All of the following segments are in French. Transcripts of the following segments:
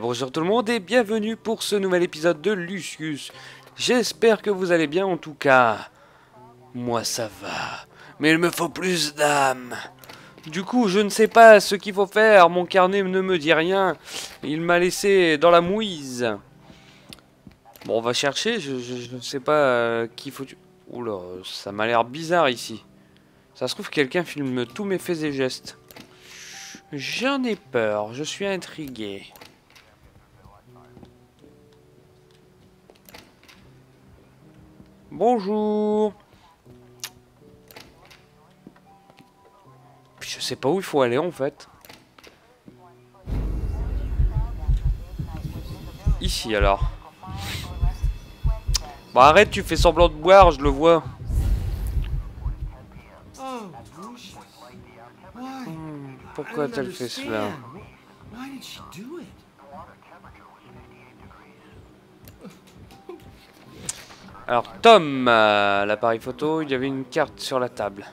Bonjour tout le monde et bienvenue pour ce nouvel épisode de Lucius. J'espère que vous allez bien en tout cas. Moi ça va, mais il me faut plus d'âme. Du coup, je ne sais pas ce qu'il faut faire, mon carnet ne me dit rien. Il m'a laissé dans la mouise. Bon, on va chercher, je, ne sais pas euh, qui faut... Oula, ça m'a l'air bizarre ici. Ça se trouve quelqu'un filme tous mes faits et gestes. J'en ai peur, je suis intrigué. Bonjour. Je sais pas où il faut aller en fait. Ici alors. Bon arrête, tu fais semblant de boire, je le vois. Hmm, pourquoi t'as fait cela Alors Tom, l'appareil photo, il y avait une carte sur la table.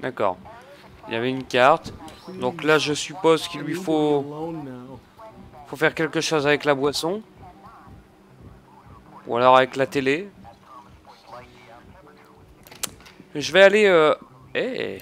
D'accord. Il y avait une carte. Donc là, je suppose qu'il lui faut... faut faire quelque chose avec la boisson. Ou alors avec la télé. Je vais aller... Euh... Eh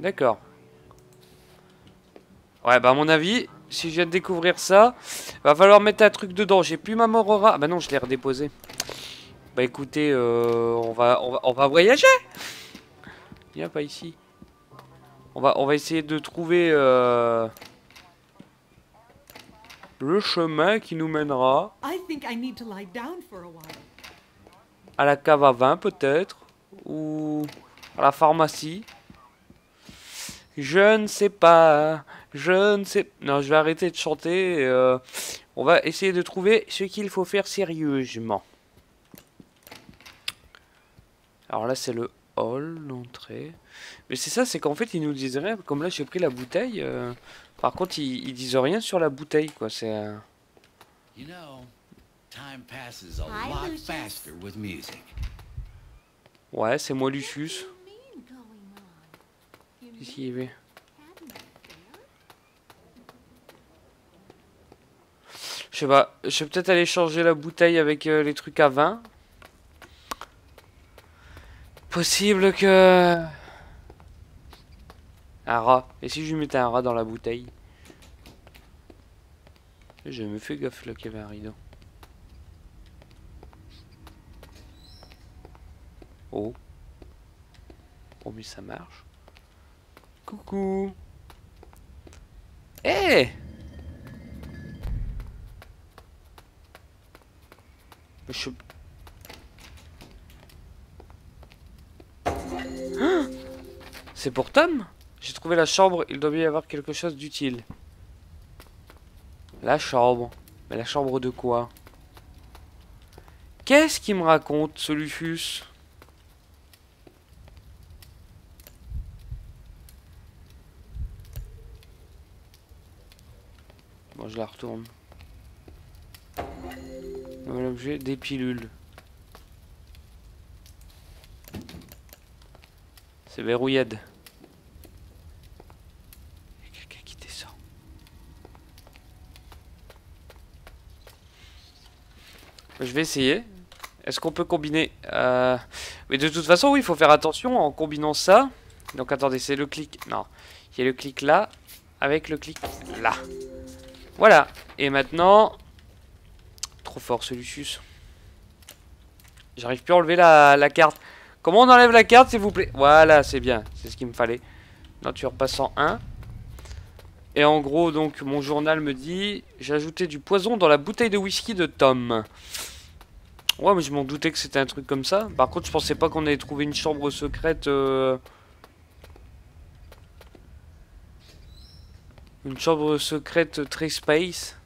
D'accord. Ouais, bah à mon avis, si je viens de découvrir ça, va falloir mettre un truc dedans. J'ai plus ma morora. Ah bah non, je l'ai redéposé. Bah écoutez, euh, on, va, on, va, on va voyager Viens pas ici. On va, on va essayer de trouver euh, le chemin qui nous mènera à la cave à vin peut-être ou à la pharmacie. Je ne sais pas. Je ne sais... Non, je vais arrêter de chanter. Euh, on va essayer de trouver ce qu'il faut faire sérieusement. Alors là, c'est le hall, l'entrée. Mais c'est ça, c'est qu'en fait, ils nous disent rien. Comme là, j'ai pris la bouteille. Euh, par contre, ils, disent rien sur la bouteille, quoi. C'est... Euh, ouais, c'est moi, Lucius. Qu'est-ce qu'il y avait? Je sais pas, je vais peut-être aller changer la bouteille avec euh, les trucs à vin. Possible que... Un rat. Et si je lui mettais un rat dans la bouteille? Je me fais gaffe là qu'il y avait un rideau. Oh. Ça marche. Coucou. Eh Je... C'est pour Tom? J'ai trouvé la chambre, il doit bien y avoir quelque chose d'utile. La chambre. Mais la chambre de quoi? Qu'est-ce qu'il me raconte, ce Lufus Bon, je la retourne. L'objet des pilules. C'est verrouillé. Il y a quelqu'un qui descend. Je vais essayer. Est-ce qu'on peut combiner euh... Mais de toute façon, oui, il faut faire attention en combinant ça. Donc attendez, c'est le clic. Non. Il y a le clic là avec le clic là. Voilà. Et maintenant... Trop fort ce Lucius. J'arrive plus à enlever la, carte. Comment on enlève la carte, s'il vous plaît? Voilà, c'est bien. C'est ce qu'il me fallait. Nature passant 1. Et en gros, donc, mon journal me dit... J'ai ajouté du poison dans la bouteille de whisky de Tom. Ouais, mais je m'en doutais que c'était un truc comme ça. Par contre, je pensais pas qu'on allait trouver une chambre secrète... Euh, une chambre secrète très space.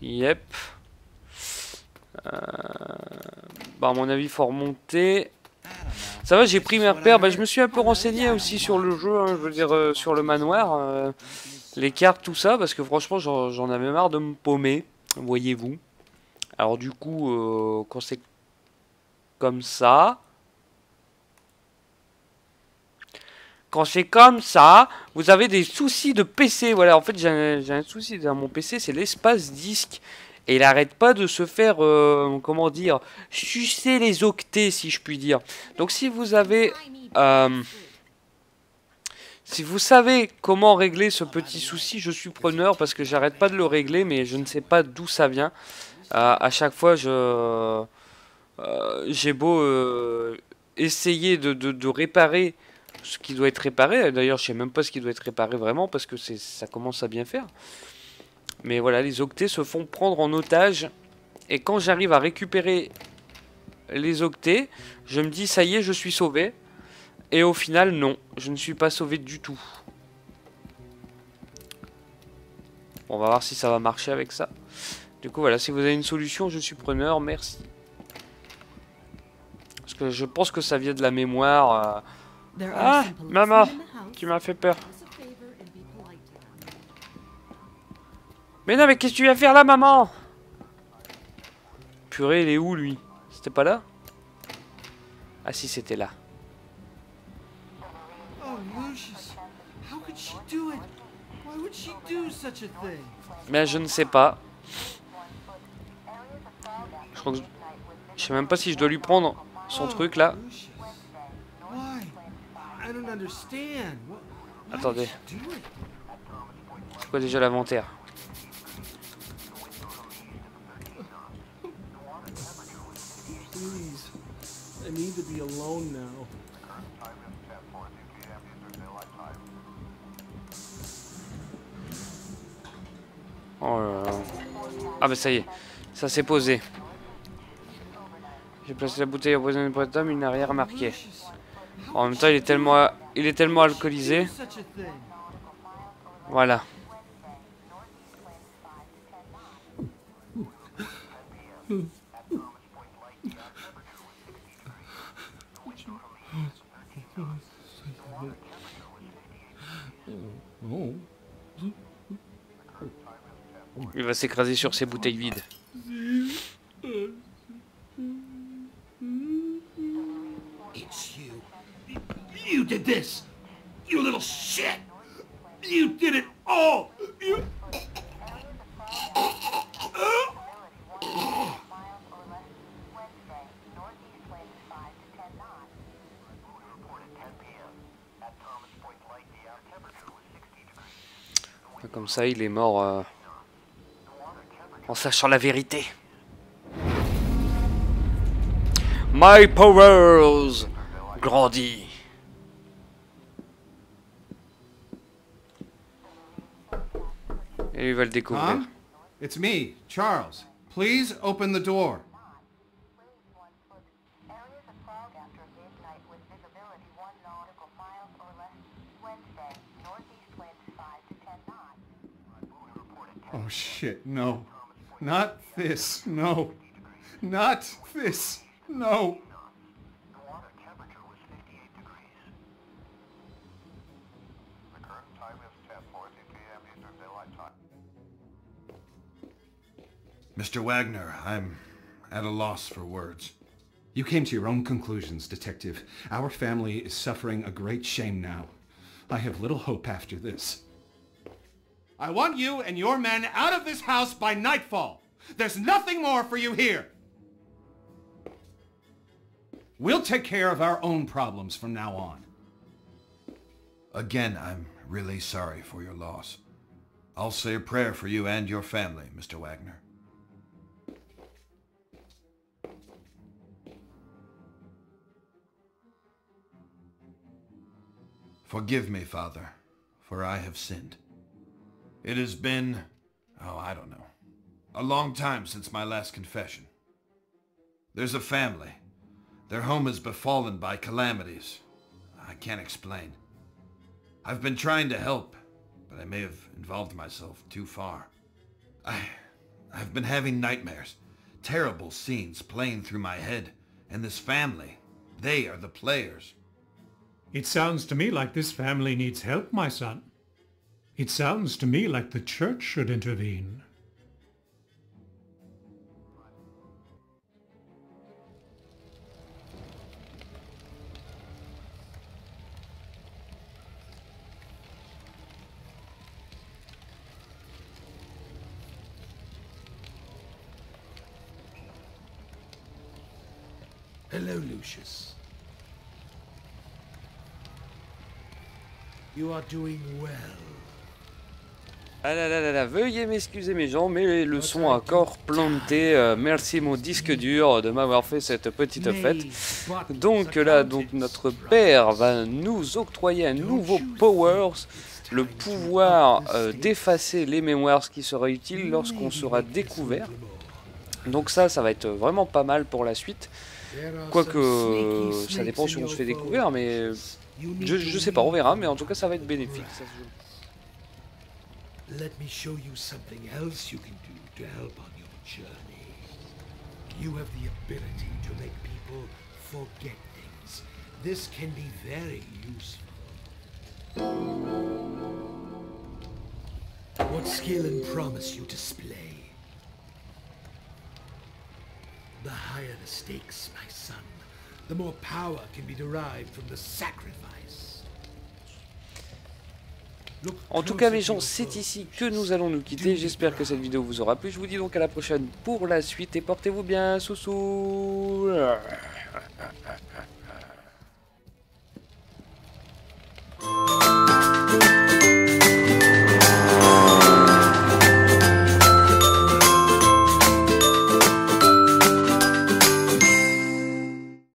Yep. Euh, bah à mon avis, faut remonter. Ça va, j'ai pris mes repères. Bah, je me suis un peu renseigné aussi sur le jeu, hein, je veux dire, euh, sur le manoir. Euh, les cartes, tout ça, parce que franchement, j'en avais marre de me paumer, voyez-vous. Alors du coup, quand c'est comme ça... C'est comme ça, vous avez des soucis de PC. Voilà, en fait, j'ai un, souci dans mon PC, c'est l'espace disque. Et il arrête pas de se faire, euh, comment dire, sucer les octets, si je puis dire. Donc si vous avez... euh, si vous savez comment régler ce petit souci, je suis preneur parce que j'arrête pas de le régler, mais je ne sais pas d'où ça vient. Euh, à chaque fois, je euh, j'ai beau essayer de réparer ce qui doit être réparé. D'ailleurs, je sais même pas ce qui doit être réparé vraiment parce que ça commence à bien faire. Mais voilà, les octets se font prendre en otage. Et quand j'arrive à récupérer les octets, je me dis ça y est, je suis sauvé. Et au final, non, je ne suis pas sauvé du tout. On va voir si ça va marcher avec ça. Du coup, voilà, si vous avez une solution, je suis preneur, merci. Parce que je pense que ça vient de la mémoire. euh, Ah, maman, qui m'a fait peur. Mais non, mais qu'est-ce que tu viens faire là, maman? Purée, il est où, lui? C'était pas là? Ah si, c'était là. Oh, Lucius, how could she do it? Why would she do such a thing? Mais je ne sais pas. Je crois que... Je sais même pas si je dois lui prendre son Oh, truc, là. Attendez. C'est quoi déjà l'inventaire? Please, I need to be alone now. Oh là là. Ah bah ça y est, ça s'est posé. J'ai placé la bouteille empoisonnée cet homme, il n'a rien remarqué. En même temps, il est tellement, il est tellement alcoolisé. Voilà. Il va s'écraser sur ses bouteilles vides. It's you. You did this. You little shit. You did it all. You. Comme ça, il est mort euh, en sachant la vérité. My powers grandit. Et il va le découvrir. It's me, Charles. Please open the door. Oh shit, no. Not this, no. Not this, no. The water temperature was 58 degrees. The current time is 10:40 p.m. Eastern Daylight Time. Mr. Wagner, I'm at a loss for words. You came to your own conclusions, Detective. Our family is suffering a great shame now. I have little hope after this. I want you and your men out of this house by nightfall. There's nothing more for you here. We'll take care of our own problems from now on. Again, I'm really sorry for your loss. I'll say a prayer for you and your family, Mr. Wagner. Forgive me, Father, for I have sinned. It has been, oh, I don't know, a long time since my last confession. There's a family. Their home is befallen by calamities. I can't explain. I've been trying to help, but I may have involved myself too far. I, I've been having nightmares, terrible scenes playing through my head, and this family, they are the players. It sounds to me like this family needs help, my son. It sounds to me like the church should intervene. Hello, Lucius. You are doing well. Ah là là là là, veuillez m'excuser mes gens, mais le son a encore planté. Euh, merci mon disque dur de m'avoir fait cette petite fête. Donc là, donc notre père va nous octroyer un nouveau powers, le pouvoir euh, d'effacer les mémoires, ce qui sera utile lorsqu'on sera découvert. Donc ça, ça va être vraiment pas mal pour la suite. Quoique, euh, ça dépend si on se fait découvrir, mais je, je sais pas, on verra. Mais en tout cas, ça va être bénéfique. ça, je- Let me show you something else you can do to help on your journey. You have the ability to make people forget things. This can be very useful. What skill and promise you display? The higher the stakes, my son, the more power can be derived from the sacrifice. En tout cas, mes gens, c'est ici que nous allons nous quitter. J'espère que cette vidéo vous aura plu. Je vous dis donc à la prochaine pour la suite et portez-vous bien, sous